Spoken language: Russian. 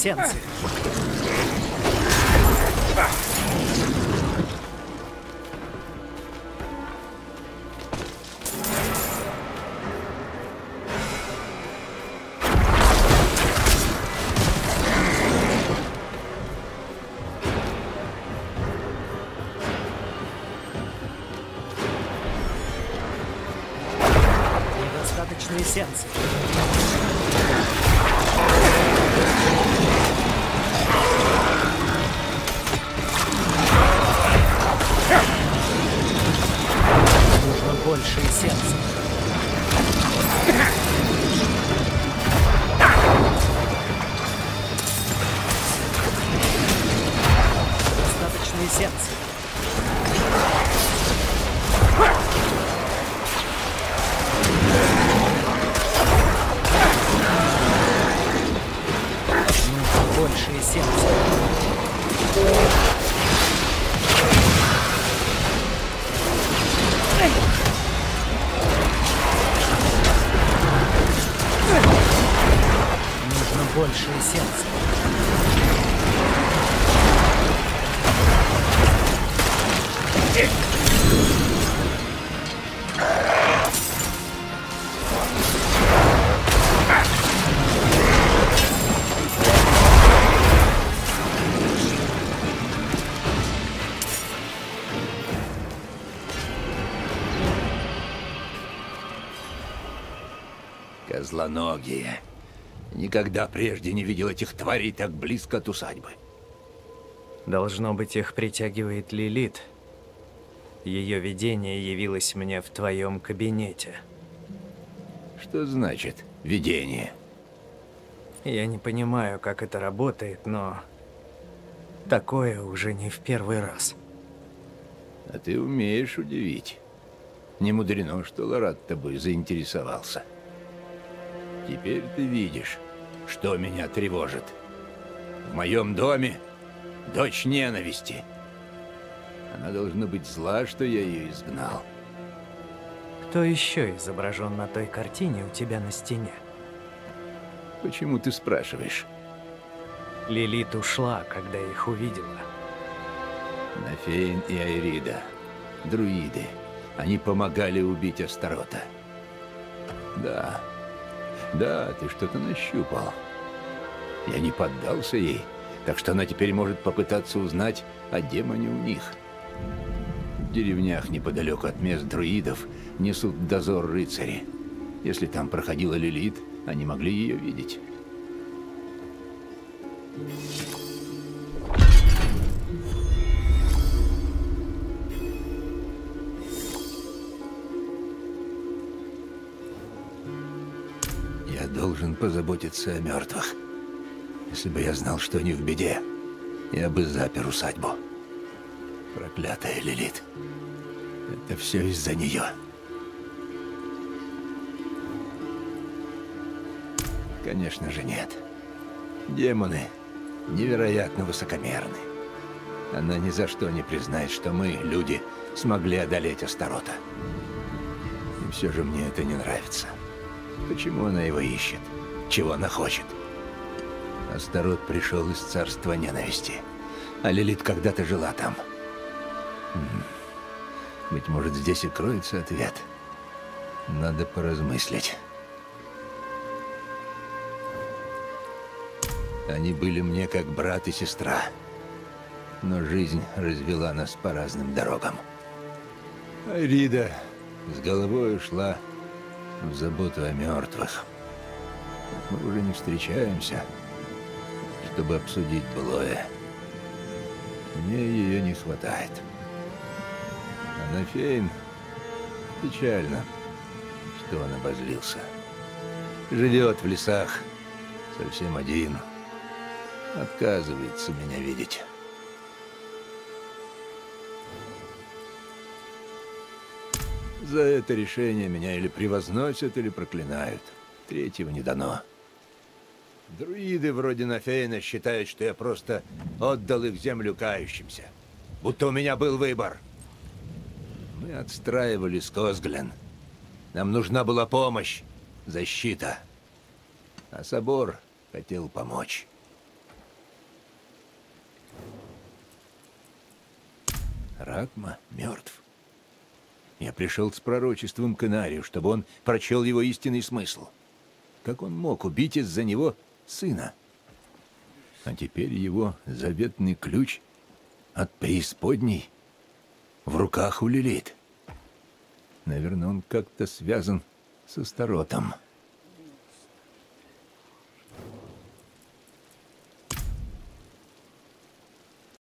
эссенции. Недостаточно эссенции. Нужно больше эссенции. Достаточно эссенции. Нужно больше эссенции. Козлоногие. Никогда прежде не видел этих тварей так близко от усадьбы. Должно быть, их притягивает Лилит. Ее видение явилось мне в твоем кабинете. Что значит видение? Я не понимаю, как это работает, но такое уже не в первый раз. А ты умеешь удивить. Не мудрено, что Лорат тобой заинтересовался. Теперь ты видишь, что меня тревожит. В моем доме дочь ненависти. Она должна быть зла, что я ее изгнал. Кто еще изображен на той картине у тебя на стене? Почему ты спрашиваешь? Лилит ушла, когда их увидела. Нафейн и Айрида. Друиды. Они помогали убить Астарота. Да. Да, ты что-то нащупал. Я не поддался ей, так что она теперь может попытаться узнать о демоне у них. В деревнях неподалеку от мест друидов несут дозор рыцари. Если там проходила Лилит, они могли ее видеть. Должен позаботиться о мертвых. Если бы я знал, что они в беде, я бы запер усадьбу. Проклятая Лилит. Это все из-за нее. Конечно же нет. Демоны невероятно высокомерны. Она ни за что не признает, что мы, люди, смогли одолеть Астарота. И все же мне это не нравится. Почему она его ищет? Чего она хочет? Астарот пришел из царства ненависти. А Лилит когда-то жила там. М. Быть может, здесь и кроется ответ. Надо поразмыслить. Они были мне как брат и сестра. Но жизнь развела нас по разным дорогам. Айрида с головой ушла в заботу о мертвых. Мы уже не встречаемся, чтобы обсудить былое. Мне ее не хватает. А на Фейн печально, что он обозлился. Живет в лесах, совсем один. Отказывается меня видеть. За это решение меня или превозносят, или проклинают. Третьего не дано. Друиды вроде Нафейна считают, что я просто отдал их землю кающимся. Будто у меня был выбор. Мы отстраивали Скосглен. Нам нужна была помощь, защита. А собор хотел помочь. Рагма мертв. Я пришел с пророчеством к Инарию, чтобы он прочел его истинный смысл. Как он мог убить из-за него сына? А теперь его заветный ключ от преисподней в руках у Лилит. Наверное, он как-то связан со Старотом.